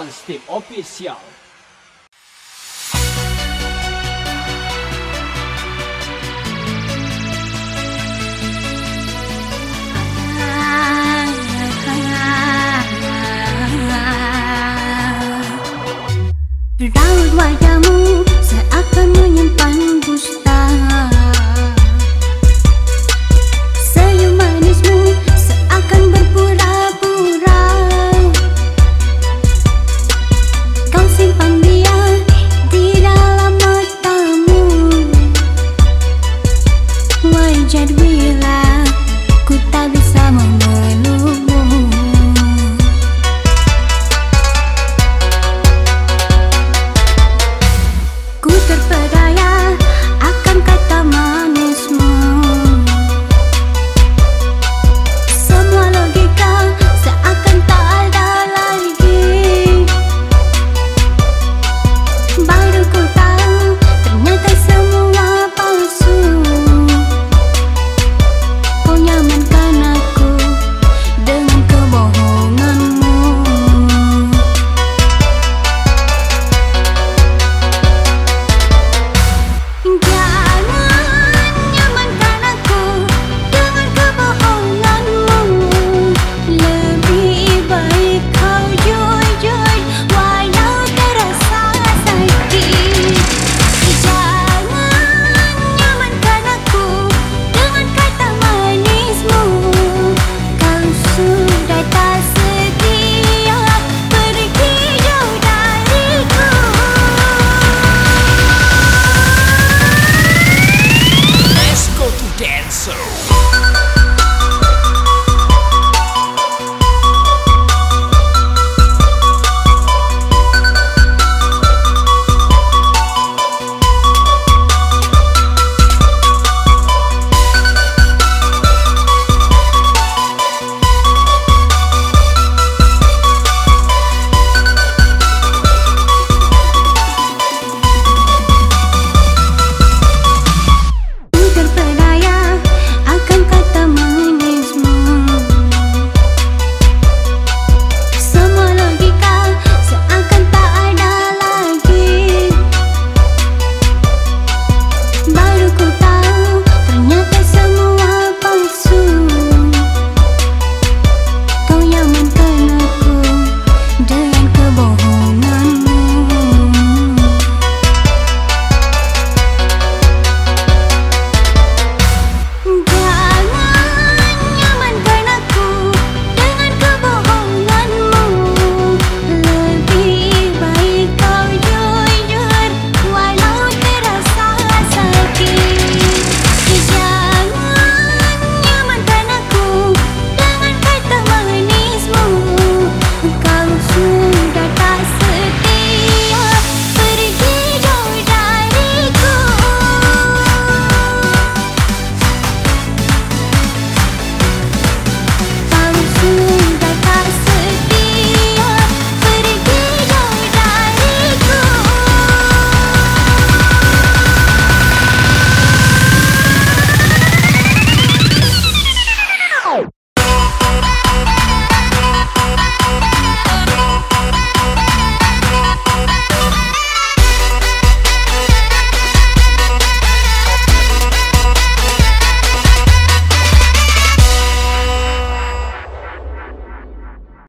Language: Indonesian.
One Step Official bila ku tak bisa mengerti